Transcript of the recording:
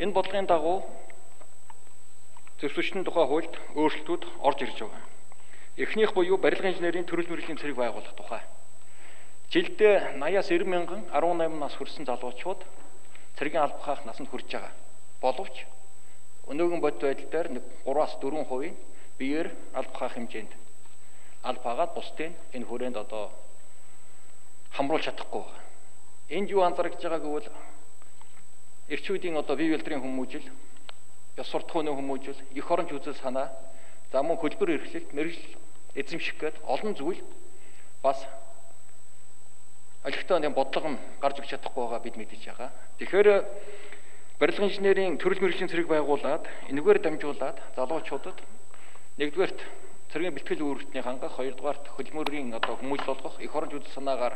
Энэ бодлогын дагуу зөвшөөрчлийн тухай хуульд өөрчлөлтүүд орж ирж байгаа. Эхнийх буюу барилгын инженерийн төрөл мөрөлийн цэрэг байгуулах тухай. Жилдээ 80-аас 90 мянган 18 нас хүрсэн залуучууд цэргийн алба хаах насанд хүрж байгаа. Боловч өнөөгийн бодит байдал дээр нэг 3-аас 4 хувийн биеэр алба хаах хэмжээнд алба хагаад бусдын энэ хүрээнд одоо хамруулж чадахгүй байна. Энд юу анзаарч байгаа гэвэл эрчүүдийн одоо бие бэлтрийн хүмүүжил, ёс суртахууны хүмүүжил, эх оронч үзэл санаа, за мөн хөлбөр эрхлэлт, мэрэгжил эзэмших гээд олон зүйл бас олигтой нэг бодлого нь гарч ирч чадахгүй байгаа бид мэдэж байгаа. Тэгэхээр барилгын инженерийн төрөл мэрэгжлийн цэрэг байгуулад энэгээр дамжуулаад залуучуудад нэгдүгээрт цэргийн бэлтгэл үүрэгтний хангах, хоёрдугаарт хөдөлмөрийн одоо хүмүүжил болгох, эх оронч үзэл санаагаар